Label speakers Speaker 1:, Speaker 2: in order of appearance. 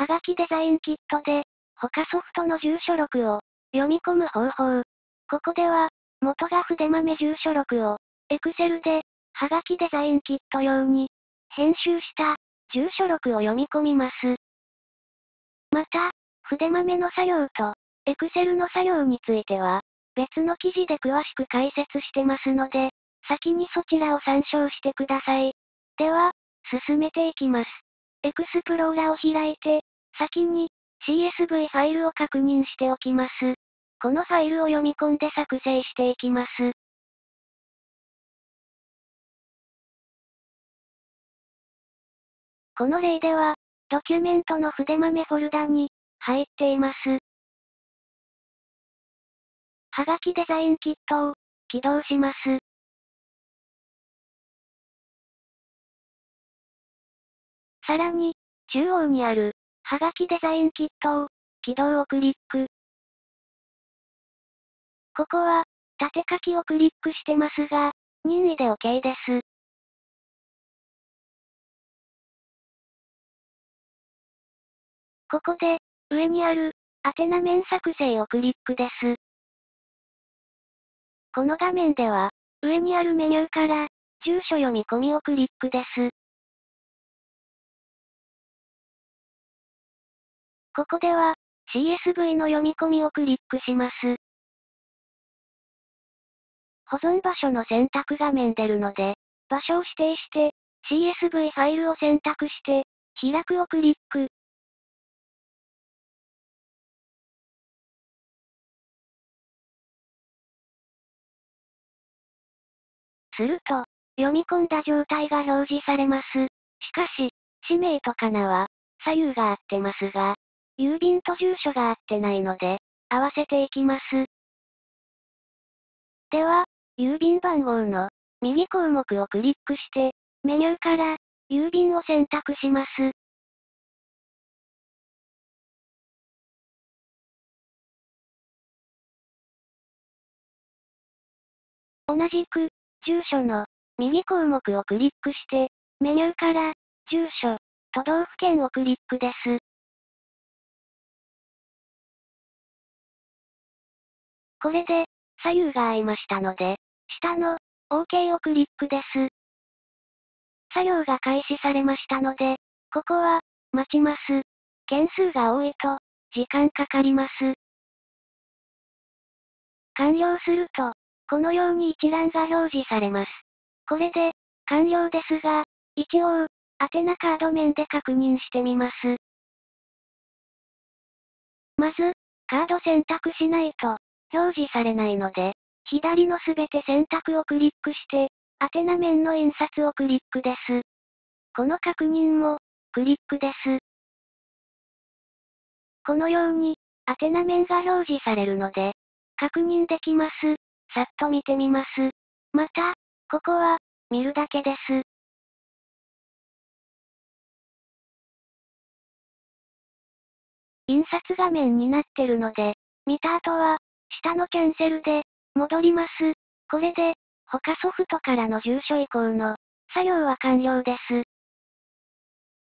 Speaker 1: はがきデザインキットで、他ソフトの住所録を読み込む方法。ここでは、元が筆豆住所録を、Excel で、はがきデザインキット用に、編集した住所録を読み込みます。また、筆豆の作業と、Excel の作業については、別の記事で詳しく解説してますので、先にそちらを参照してください。では、進めていきます。エクスプローラーを開いて、先に CSV ファイルを確認しておきます。このファイルを読み込んで作成していきます。この例では、ドキュメントの筆豆フォルダに入っています。はがきデザインキットを起動します。さらに、中央にある、はがきデザインキットを、起動をクリック。ここは、縦書きをクリックしてますが、任意で OK です。ここで、上にある、宛名面作成をクリックです。この画面では、上にあるメニューから、住所読み込みをクリックです。ここでは、CSV の読み込みをクリックします。保存場所の選択画面出るので、場所を指定して、CSV ファイルを選択して、開くをクリック。すると、読み込んだ状態が表示されます。しかし、氏名とか名は、左右が合ってますが、郵便と住所が合ってないので、合わせていきます。では、郵便番号の右項目をクリックして、メニューから郵便を選択します。同じく、住所の右項目をクリックして、メニューから住所、都道府県をクリックです。これで、左右が合いましたので、下の、OK をクリックです。作業が開始されましたので、ここは、待ちます。件数が多いと、時間かかります。完了すると、このように一覧が表示されます。これで、完了ですが、一応、宛名カード面で確認してみます。まず、カード選択しないと、表示されないので、左のすべて選択をクリックして、宛名面の印刷をクリックです。この確認も、クリックです。このように、宛名面が表示されるので、確認できます。さっと見てみます。また、ここは、見るだけです。印刷画面になってるので、見た後は、下のキャンセルで、戻ります。これで、他ソフトからの住所移行の、作業は完了です。